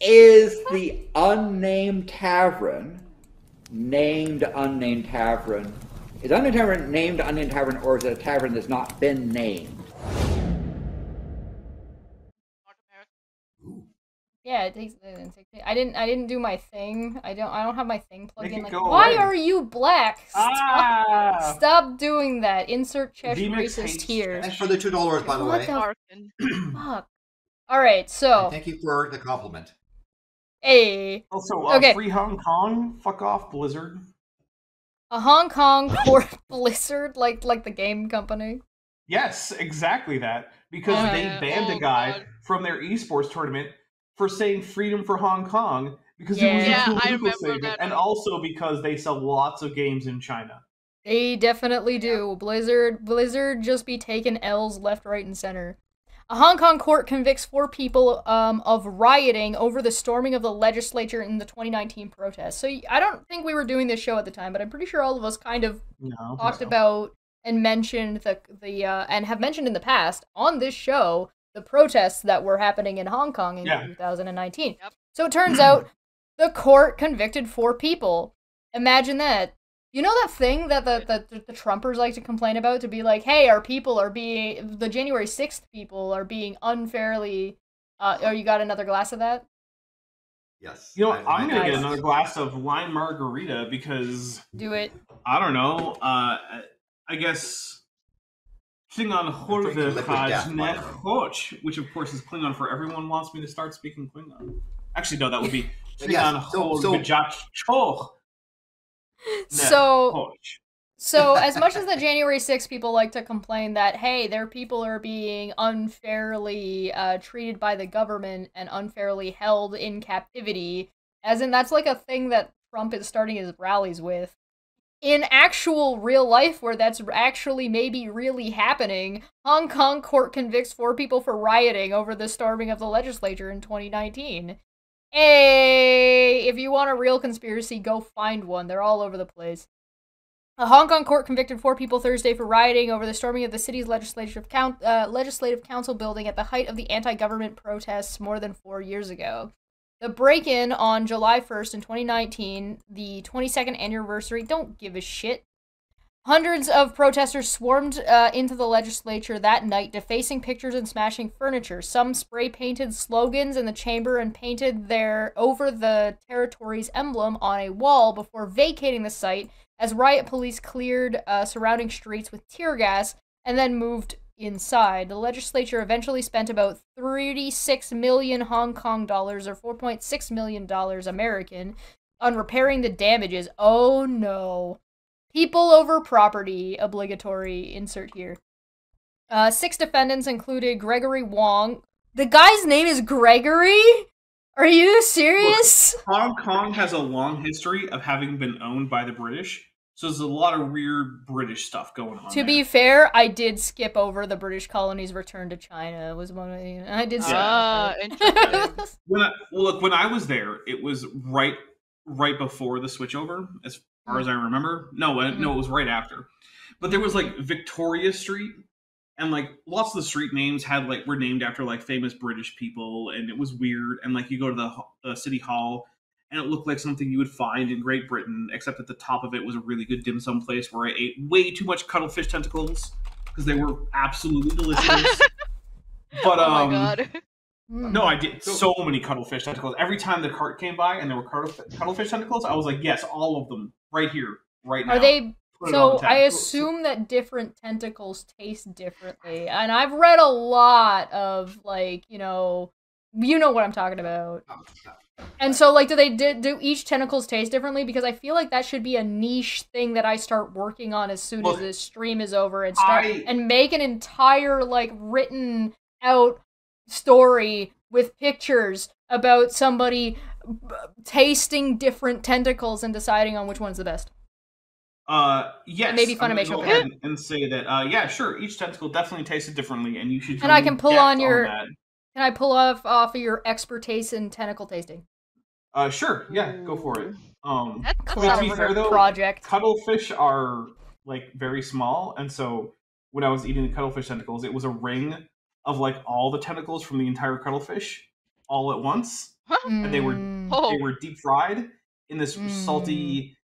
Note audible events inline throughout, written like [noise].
Is the unnamed tavern named unnamed tavern? Is unnamed tavern named unnamed tavern, or is it a tavern that's not been named? Yeah, it takes, it takes. I didn't. I didn't do my thing. I don't. I don't have my thing plugged Make in. Like, why away. are you black? Stop, Ah! stop doing that. Insert Chesh Remix racist here. Thanks for the two dollars, by the What way. the fuck? All right. So, And thank you for the compliment. A Also, uh, Okay. free Hong Kong. Fuck off, Blizzard. a Hong Kong [laughs] court Blizzard, like like the game company. Yes, exactly that. Because Yeah. they banned Oh, a guy God. from their esports tournament for saying freedom for Hong Kong because Yeah. it was Yeah, a I political remember statement, that. and also because they sell lots of games in China. They definitely do. Blizzard Blizzard just be taking L's left, right, and center. A Hong Kong court convicts four people um, of rioting over the storming of the legislature in the 2019 protests. So I don't think we were doing this show at the time, but I'm pretty sure all of us kind of No, talked no. about and mentioned the the uh, and have mentioned in the past on this show the protests that were happening in Hong Kong in Yeah. 2019. Yep. So it turns out the court convicted four people. Imagine that. You know that thing that the, the, the, the Trumpers like to complain about to be like, hey, our people are being the January 6th people are being unfairly uh oh you got another glass of that? Yes. You know, I- what? I'm gonna get another glass of lime margarita because Do it. I don't know. Uh, I guess Klingon drinking liquid Horvihaj the which of course is Klingon for everyone wants me to start speaking Klingon. Actually, no, that would be Yes, Klingon so- so- Choch So. So, as much as the January 6th people like to complain that, hey, their people are being unfairly uh, treated by the government and unfairly held in captivity, as in that's like a thing that Trump is starting his rallies with. In actual real life, where that's actually maybe really happening, Hong Kong court convicts four people for rioting over the storming of the legislature in 2019. Hey, if you want a real conspiracy, go find one. They're all over the place. A Hong Kong court convicted four people Thursday for rioting over the storming of the city's legislative, count, uh, legislative council building at the height of the anti-government protests more than four years ago. The break-in on July 1st in 2019, the 22nd anniversary, don't give a shit. Hundreds of protesters swarmed uh, into the legislature that night, defacing pictures and smashing furniture. Some spray painted slogans in the chamber and painted their over the territory's emblem on a wall before vacating the site as riot police cleared uh, surrounding streets with tear gas and then moved inside. The legislature eventually spent about 36 million Hong Kong dollars or 4.6 million dollars American on repairing the damages. Oh no. People over property, obligatory insert here. Uh, six defendants included Gregory Wong. The guy's name is Gregory? Are you serious? Hong Kong has a long history of having been owned by the British, so there's a lot of weird British stuff going on. To there. be fair, I did skip over the British colonies' return to China. It was one of the, I did skip Ah, over interesting. [laughs] when I, look when I was there, it was right right before the switchover, as far as I remember. No, uh, no, it was right after. But there was like Victoria Street, and like lots of the street names had like were named after like famous British people, and it was weird. And like you go to the uh, city hall, and it looked like something you would find in Great Britain, except at the top of it was a really good dim sum place where I ate way too much cuttlefish tentacles because they were absolutely delicious. [laughs] but oh um, my god. [laughs] Hmm. no, I did so many cuttlefish tentacles. Every time the cart came by and there were cuttlefish tentacles, I was like, yes, all of them, right here, right now. Are they Put so the I assume that different tentacles taste differently. And I've read a lot of like, you know, you know what I'm talking about. And so like do they do, do each tentacles taste differently because I feel like that should be a niche thing that I start working on as soon as Look, this stream is over and start I- and make an entire like written out story with pictures about somebody b- tasting different tentacles and deciding on which one's the best. Uh, yes. maybe I'm gonna Funimation go will ahead and say that. Uh, yeah, sure. Each tentacle definitely tasted differently, and you should. And I can pull on your- that. Can I pull off off of your expertise in tentacle tasting? Uh, sure. Yeah, go for it. Um, That's I to be fair though, project. cuttlefish are like very small, and so when I was eating the cuttlefish tentacles, it was a ring of like all the tentacles from the entire cuttlefish all at once. and they were Mm. they Oh, were deep fried in this Mm. salty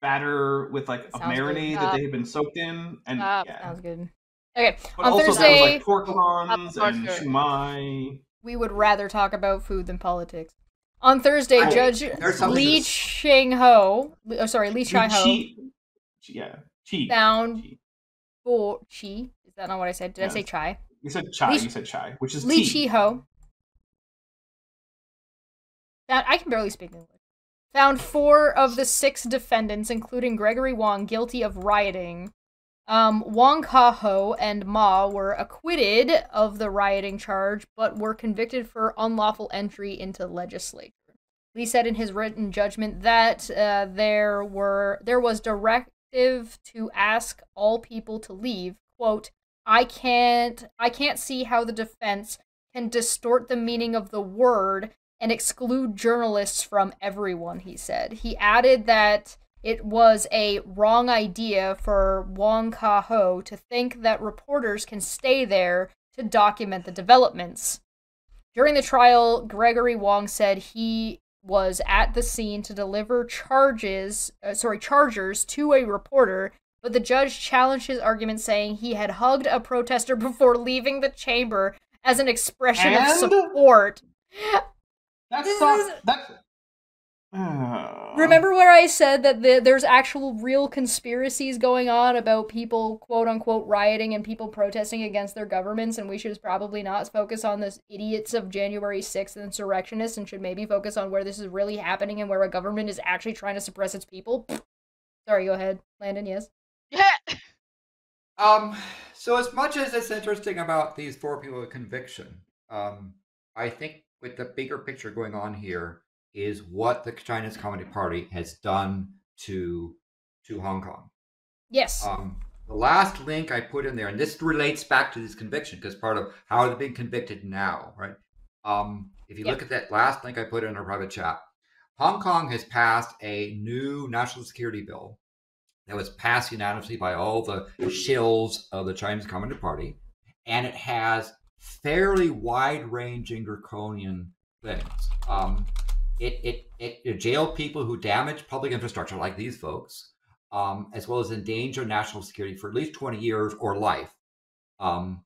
batter with like a marinade that they had been soaked in, and Stop. yeah. Sounds good. Okay, But on also Thursday there was like pork rinds and Parker. shumai. we would rather talk about food than politics. On Thursday, I- Judge there's something Li that's- Ching Ho, oh sorry, Li Chai Ho, Chi- Yeah, chi. found Chi. for Chi. Is that not what I said? Did I say Chai? You said chai. Li- You said chai, which is Li tea. Chi Ho. Found, I can barely speak English. Found four of the six defendants, including Gregory Wong, guilty of rioting. Um, Wong Ka Ho and Ma were acquitted of the rioting charge, but were convicted for unlawful entry into legislature. Li said in his written judgment that uh, there were there was directive to ask all people to leave. "Quote: I can't I can't see how the defense can distort the meaning of the word and exclude journalists from everyone." He said. He added that it was a wrong idea for Wong Ka Ho to think that reporters can stay there to document the developments. During the trial, Gregory Wong said he was at the scene to deliver charges, uh, sorry, chargers to a reporter, but the judge challenged his argument saying he had hugged a protester before leaving the chamber as an expression of support. That's This not is- that. Uh, [sighs] Remember where I said that the, there's actual real conspiracies going on about people quote unquote rioting and people protesting against their governments, and we should probably not focus on this idiots of January 6th insurrectionists and should maybe focus on where this is really happening and where a government is actually trying to suppress its people? Sorry, go ahead, Landon, yes? Um, so as much as it's interesting about these four people with conviction, um, I think with the bigger picture going on here is what the Chinese Communist Party has done to to Hong Kong. Yes. Um, the last link I put in there, and this relates back to this conviction because part of how they're being convicted now, right? Um, if you Yep. look at that last link I put in our private chat, Hong Kong has passed a new national security bill that was passed unanimously by all the shills of the Chinese Communist Party, and it has fairly wide-ranging draconian things. Um, it, it, it, it jail people who damage public infrastructure, like these folks, um, as well as endanger national security for at least 20 years or life. Um,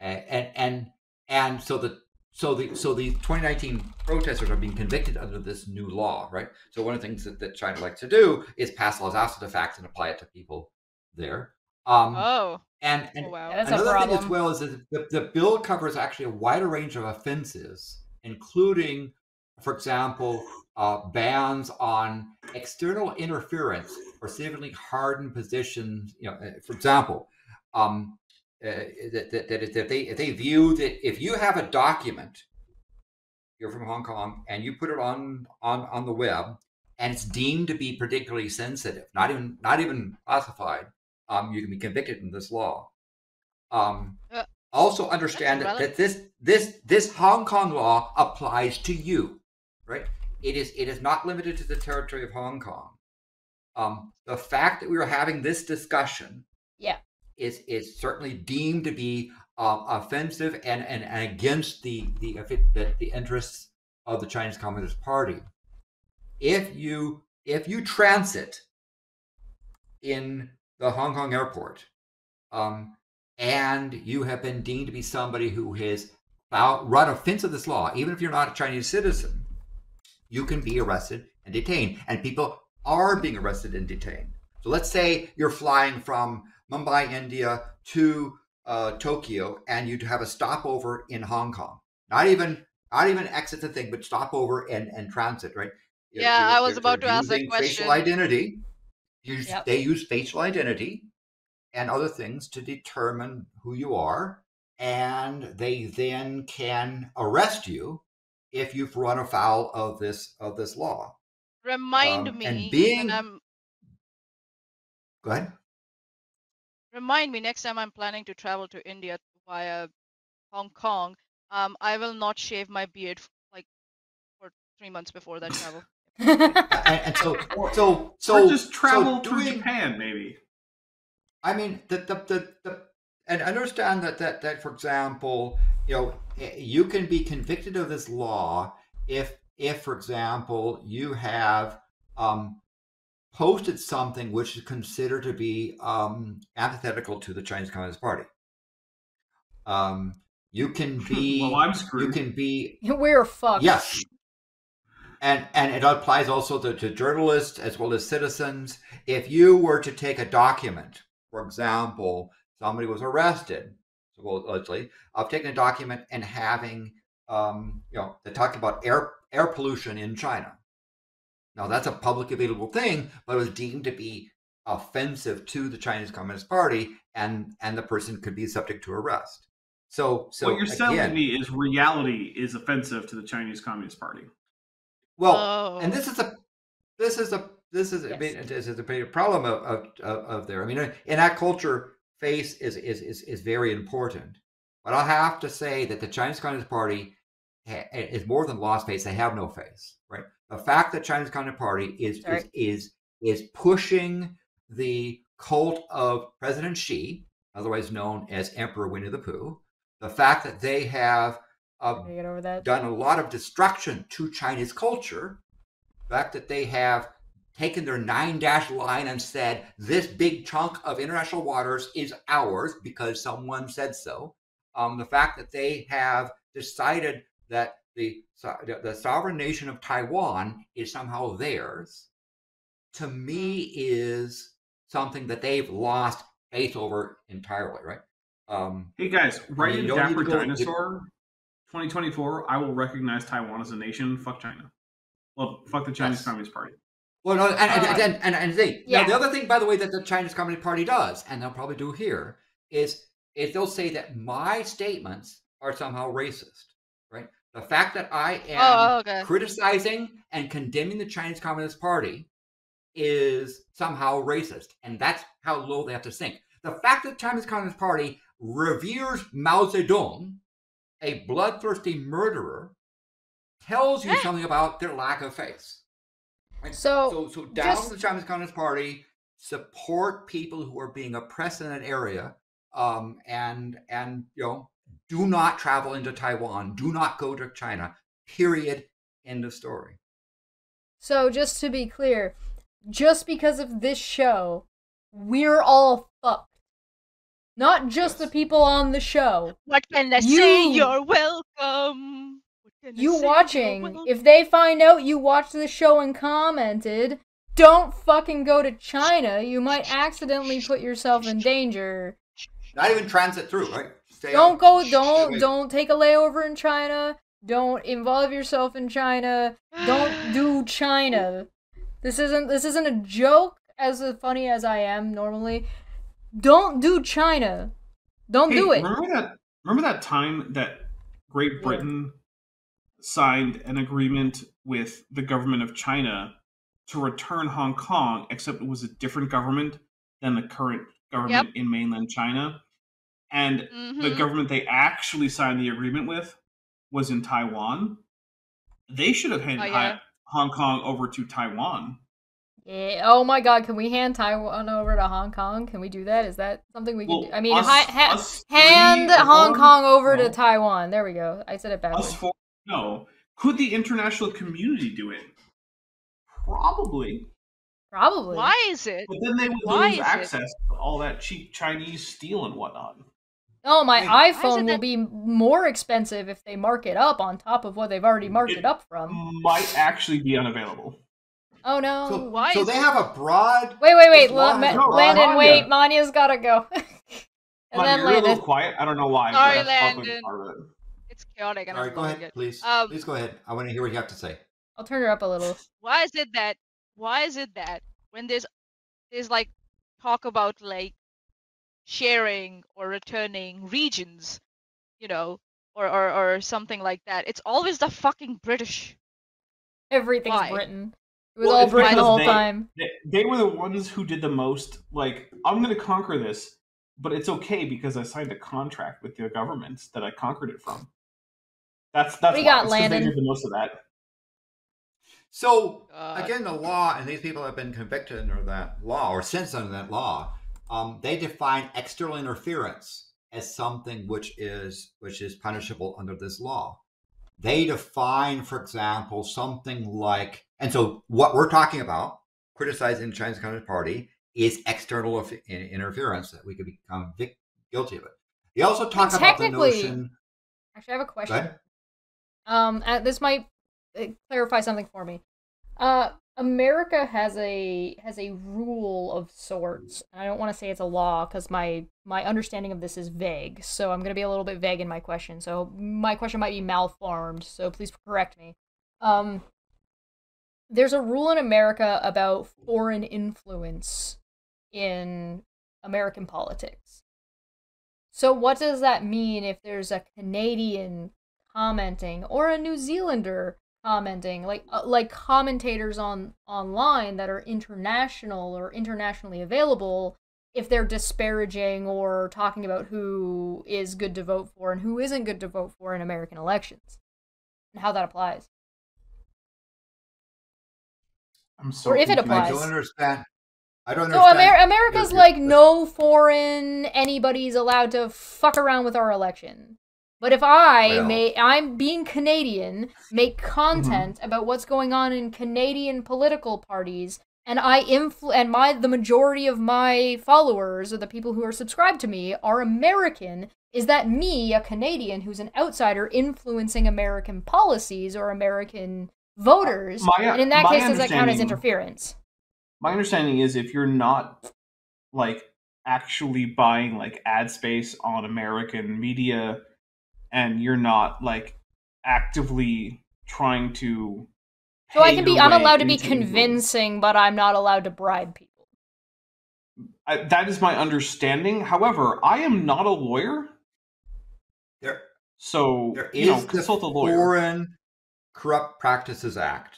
and, and, and so the so the so the 2019 protesters are being convicted under this new law, right? So one of the things that, that China likes to do is pass laws after the fact and apply it to people there. Um, Oh. and and oh wow. Yeah, that's a another thing as well is that the, the bill covers actually a wider range of offenses, including, for example, uh, bans on external interference or civilly hardened positions. You know, uh, for example, um, uh, that, that, that if they if they view that if you have a document, you're from Hong Kong, and you put it on on on the web, and it's deemed to be particularly sensitive, not even not even classified, um, you can be convicted in this law. Um, Uh, also understand that, that this this this Hong Kong law applies to you, right? It is it is not limited to the territory of Hong Kong. Um, the fact that we are having this discussion, Yeah. Is is certainly deemed to be um, offensive and, and, and against the the, the the interests of the Chinese Communist Party. If you if you transit in the Hong Kong airport, um, and you have been deemed to be somebody who has foul- run offense of this law, even if you're not a Chinese citizen, you can be arrested and detained. And people are being arrested and detained. So let's say you're flying from Mumbai, India to uh, Tokyo, and you'd have a stopover in Hong Kong. Not even not even exit the thing, but stopover and, and transit, right? Yeah, you're- I was about to ask that question. Facial identity. Use, Yep. They use facial identity and other things to determine who you are, and they then can arrest you if you've run afoul of this of this law. Remind um, me and being- I'm Go ahead. Remind me next time I'm planning to travel to India via Hong Kong. Um, I will not shave my beard f- like for three months before that travel. [laughs] and, and so so so or just so travel to doing- Japan, maybe. I mean, the the the, the and understand that that that for example, you know, eh, you can be convicted of this law if if, for example, you have um, posted something which is considered to be um, antithetical to the Chinese Communist Party. Um, you can [laughs] be. well, I'm you can be. [laughs] We're fucked. Yes. And and it applies also to, to journalists as well as citizens. If you were to take a document, for example, somebody was arrested, supposedly, of taking a document and having, um, you know, they're talking about air air pollution in China. Now that's a publicly available thing, but it was deemed to be offensive to the Chinese Communist Party, and and the person could be subject to arrest. So so what you're selling again, me is reality is offensive to the Chinese Communist Party. well, Oh. and this is a this is a this is I mean, this is a big problem of, of of of there. I mean, in that culture, face is is is is very important. But I have to say that the Chinese Communist Party ha- is more than lost face; they have no face. Right? The fact that Chinese Communist Party is is Sorry. is is pushing the cult of President Xi, otherwise known as Emperor Winnie the Pooh. The fact that they have uh, get over that? done a lot of destruction to Chinese culture. The fact that they have taken their nine dash line and said, this big chunk of international waters is ours because someone said so. Um, the fact that they have decided that the, the sovereign nation of Taiwan is somehow theirs, to me is something that they've lost faith over entirely, right? Um, Hey guys, right you in Dapper to go- Dinosaur 2024, I will recognize Taiwan as a nation. Fuck China. Well, fuck the Chinese Yes. Communist Party. Well, no, and and, Uh, and, and, and the, yeah. now the other thing, by the way, that the Chinese Communist Party does, and they'll probably do here, is is they'll say that my statements are somehow racist, right? The fact that I am Oh, okay. criticizing and condemning the Chinese Communist Party is somehow racist, and that's how low they have to sink. The fact that the Chinese Communist Party reveres Mao Zedong, a bloodthirsty murderer, tells you something about their lack of faith. Right? So, so, so down just- the Chinese Communist Party, support people who are being oppressed in an area, um, and and you know, do not travel into Taiwan, do not go to China. Period. End of story. So just to be clear, just because of this show, we're all fucked. Not just the people on the show. What can I say? You- You're welcome. What can I You watching, welcome. if they find out you watched the show and commented, don't fucking go to China. You might accidentally put yourself in danger. Not even transit through, right? Stay Don't go don't don't take a layover in China. Don't involve yourself in China. Don't do [sighs] China. This isn't this isn't a joke as funny as I am normally. Don't do China. Don't Hey, do it. Remember that? Remember that time that Great Yeah. Britain signed an agreement with the government of China to return Hong Kong, except it was a different government than the current government in mainland China, and the Mhm. government they actually signed the agreement with was in Taiwan. They should have handed Oh, yeah. Hong Kong over to Taiwan. Yeah. Oh my God! Can we hand Taiwan over to Hong Kong? Can we do that? Is that something we can Well, do? I mean, us- hi- ha- us hand Hong four- Kong over to. Taiwan. There we go. I said it badly. Us four? No. Could the international community do it? Probably. Probably. Why is it? But then they would Why lose is it- access to all that cheap Chinese steel and whatnot. Oh, my Wait, iPhone will that- be more expensive if they mark it up on top of what they've already marked it, It- up from. Might actually be unavailable. Oh no. So, Why so they have a broad. wait, wait, wait. this La- Ma- no, Landon, Manya. wait. Manya's gotta go. [laughs] and Manya, then you're a little quiet. I don't know why. but Sorry, Landon. it. It's chaotic and All I'm right, go ahead, it. please. Um, please go ahead. I want to hear what you have to say. I'll turn her up a little. [laughs] Why is it that? Why is it that when there's there's like talk about like sharing or returning regions, you know, or or or something like that, it's always the fucking British. Everything's Why? Britain. It was Well, all it's Britain the whole they- time. They, they were the ones who did the most. Like, I'm going to conquer this, but it's okay because I signed a contract with the government that I conquered it from. That's that's do you why. got, It's 'cause they did the most of that. So God. again, the law, and these people have been convicted under that law or sentenced under that law. Um, they define external interference as something which is which is punishable under this law. they define, for example, something like, and so what we're talking about, criticizing the Chinese Communist Party, is external interference that we could become vic- guilty of it. They also talk about the notion. Actually, I have a question. Um, uh, this might uh, clarify something for me. Uh, America has a has a rule of sorts. I don't want to say it's a law because my my understanding of this is vague. So I'm going to be a little bit vague in my question. So my question might be malformed. So please correct me. Um, there's a rule in America about foreign influence in American politics. So what does that mean if there's a Canadian commenting or a New Zealander commenting like uh, like commentators on online that are international or internationally available if they're disparaging or talking about who is good to vote for and who isn't good to vote for in American elections and how that applies. I'm so Or if it confused. I applies. don't understand. I don't So understand. Amer- America's like no foreign anybody's allowed to fuck around with our election. But if I Well- may, I'm being Canadian, make mm-hmm. content about what's going on in Canadian political parties, and I influ- and my the majority of my followers or the people who are subscribed to me are American. Is that me, a Canadian who's an outsider, influencing American policies or American voters? my- and in that case, does that count as interference? My understanding is if you're not like actually buying like ad space on American media and you're not like actively trying to So I can be. I'm allowed to be convincing, but I'm not allowed to bribe people. I, that is my understanding. However, I am not a lawyer, there, so there you know, is the a lawyer. Foreign Corrupt Practices Act.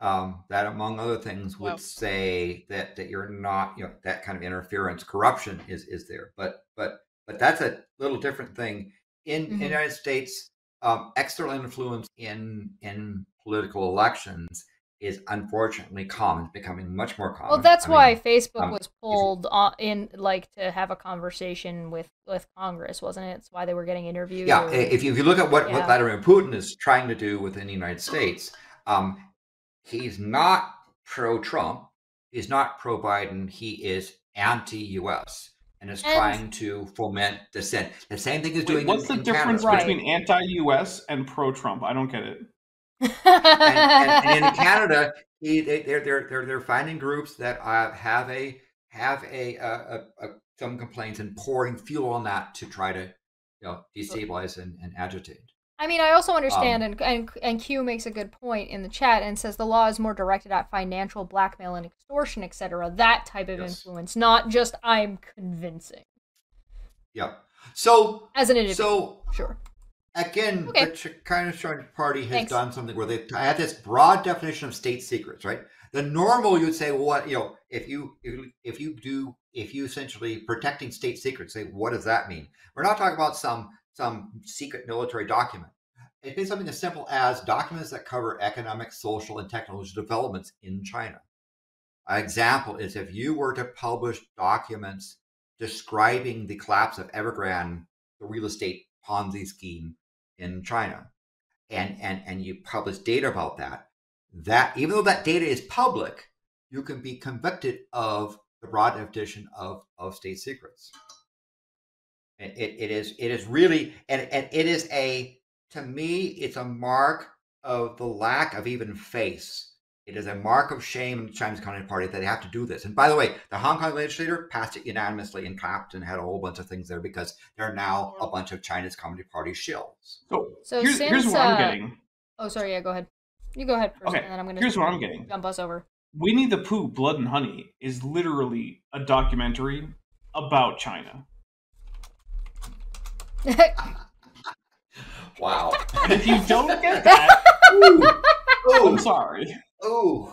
Um, that, among other things, would Wow. say that that you're not, you know, that kind of interference, corruption is is there. But but but that's a little different thing. In, in Mhm. the United States, um, external influence in in political elections is unfortunately common, it's becoming much more common. Well, that's I why mean, Facebook um, was pulled on, in, like, to have a conversation with with Congress, wasn't it? It's why they were getting interviewed. Yeah, or- if you, if you look at what, Yeah. what Vladimir Putin is trying to do within the United States, um, he's not pro Trump, he's not pro Biden, he is anti US and is And- trying to foment dissent. The same thing he's Wait, doing what's in, the in difference Canada. Right. between anti-US and pro-Trump? I don't get it. And, and, and in [laughs] Canada, he, they, they're, they're, they're, they're finding groups that uh, have a have a, uh, a, a some complaints and pouring fuel on that to try to you know destabilize and, and agitate. I mean, I also understand, Um, and, and and Q makes a good point in the chat and says the law is more directed at financial blackmail and extortion, etc. That type of Yes. influence, not just I'm convincing Yeah. So as an individual. so sure. again, Okay. the Ch- Communist Party has Thanks. done something where they had this broad definition of state secrets, right? The normal you'd say, well, what you know, if, you- if you do if you essentially protecting state secrets, say what does that mean? We're not talking about some some secret military document. It means something as simple as documents that cover economic, social, and technological developments in China. An example is if you were to publish documents describing the collapse of Evergrande, the real estate Ponzi scheme in China, and and and you publish data about that, that even though that data is public, you can be convicted of the broad definition of of state secrets. And it, it is it is really and, and it is a to me it's a mark of the lack of even face. It is a mark of shame in the Chinese Communist Party that they have to do this. And by the way, the Hong Kong legislature passed it unanimously and clapped and had a whole bunch of things there because they're now a bunch of Chinese Communist Party shills. So, So here's, here's since, what I'm uh, getting. Oh, sorry. Yeah, go ahead. You go ahead first, Okay, and then I'm gonna. Here's what I'm getting. Jump us over. Winnie the Pooh, Blood and Honey is literally a documentary about China. Wow. If you don't get that, ooh, I'm sorry. ooh.